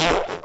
you.